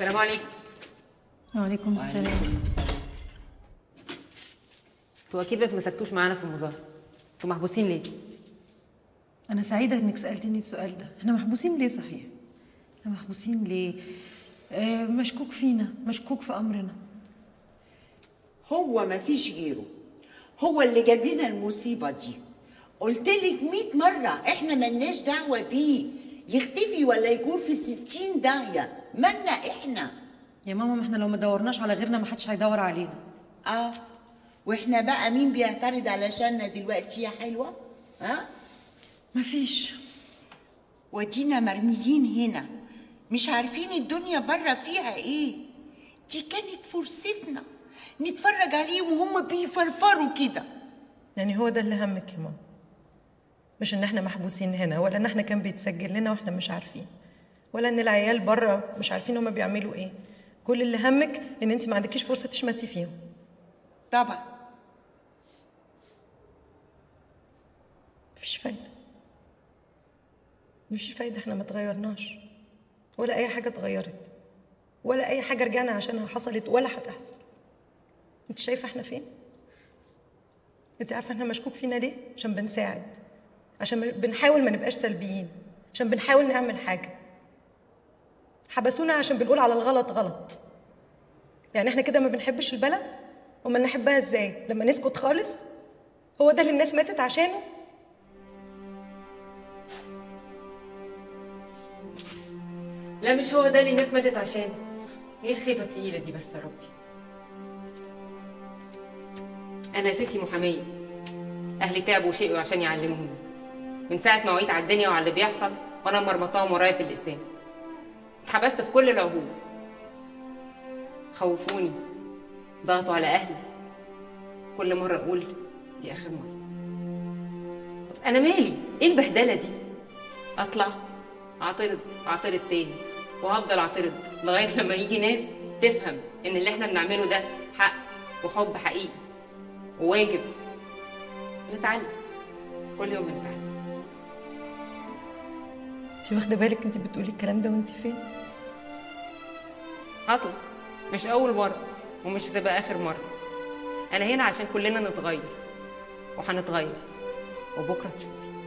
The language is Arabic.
السلام عليكم. وعليكم السلام. أنتوا أكيد ما مسكتوش معانا في المظاهرة. أنتوا محبوسين ليه؟ أنا سعيدة إنك سألتني السؤال ده. إحنا محبوسين ليه صحيح؟ إحنا محبوسين ليه؟ آه مشكوك فينا مشكوك في أمرنا. هو ما فيش غيره. هو اللي جاب لنا المصيبة دي. قلت لك 100 مرة إحنا ملناش دعوة بيه. يختفي ولا يكون في ستين داهية. مالنا إحنا؟ يا ماما ما إحنا لو ما دورناش على غيرنا ما حدش هيدور علينا. آه. وإحنا بقى مين بيعترض علشاننا دلوقتي يا حلوة؟ ها مفيش ودينا مرميين هنا. مش عارفين الدنيا بره فيها إيه. دي كانت فرصتنا. نتفرج عليهم وهم بيفرفروا كده. يعني هو ده اللي همك يا ماما؟ مش إن إحنا محبوسين هنا ولا إن إحنا كان بيتسجل لنا وإحنا مش عارفين ولا إن العيال بره مش عارفين هما بيعملوا إيه. كل اللي همك إن أنت ما عندكيش فرصة تشمتي فيهم. طبعا. مفيش فايدة. مفيش فايدة إحنا ما اتغيرناش ولا أي حاجة اتغيرت. ولا أي حاجة رجعنا عشانها حصلت ولا هتحصل. أنت شايفة إحنا فين؟ أنت عارفة إحنا مشكوك فينا ليه؟ عشان بنساعد. عشان بنحاول ما نبقاش سلبيين عشان بنحاول نعمل حاجة. حبسونا عشان بنقول على الغلط غلط. يعني إحنا كده ما بنحبش البلد؟ امال نحبها إزاي؟ لما نسكت خالص؟ هو ده اللي الناس ماتت عشانه؟ لا مش هو ده اللي الناس ماتت عشانه. إيه الخيبة التقيلة دي بس يا ربي؟ أنا ستي محامية. أهلي تعبوا وشقوا عشان يعلموني. من ساعة ما وعيت على الدنيا وعلى اللي بيحصل وأنا مرمطاهم ورايا في الأقسام. اتحبست في كل العهود. خوفوني. ضغطوا على أهلي. كل مرة أقول دي آخر مرة. طب أنا مالي؟ إيه البهدلة دي؟ أطلع أعترض أعترض تاني وهفضل أعترض لغاية لما يجي ناس تفهم إن اللي إحنا بنعمله ده حق وحب حقيقي وواجب. نتعلم. كل يوم بنتعلم. انت واخدة بالك انت بتقولي الكلام ده وانت فين؟ هطلع مش أول مرة ومش هتبقى آخر مرة. أنا هنا عشان كلنا نتغير. وهنتغير. وبكرة تشوفي.